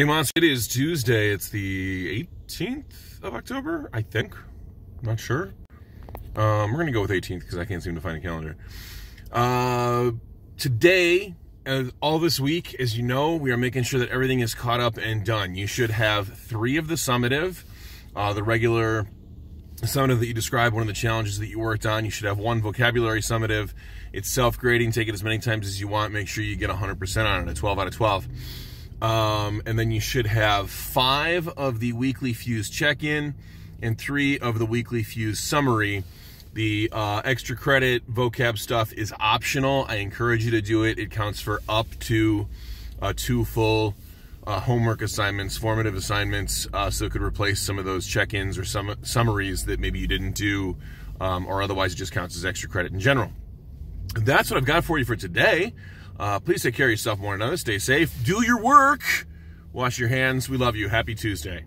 Hey, Monster, it is Tuesday. It's the 18th of October, I think. I'm not sure. Um, we're going to go with 18th because I can't seem to find a calendar. Uh, today, uh, all this week, as you know, we are making sure that everything is caught up and done. You should have three of the summative, uh, the regular summative that you described, one of the challenges that you worked on. You should have one vocabulary summative. It's self-grading. Take it as many times as you want. Make sure you get 100% on it, a 12 out of 12. Um, and then you should have five of the weekly FUSE check-in and three of the weekly FUSE summary. The uh, extra credit vocab stuff is optional. I encourage you to do it. It counts for up to uh, two full uh, homework assignments, formative assignments, uh, so it could replace some of those check-ins or some summaries that maybe you didn't do, um, or otherwise it just counts as extra credit in general. That's what I've got for you for today. Uh, please take care of yourself more than. Stay safe. Do your work. Wash your hands. We love you. Happy Tuesday.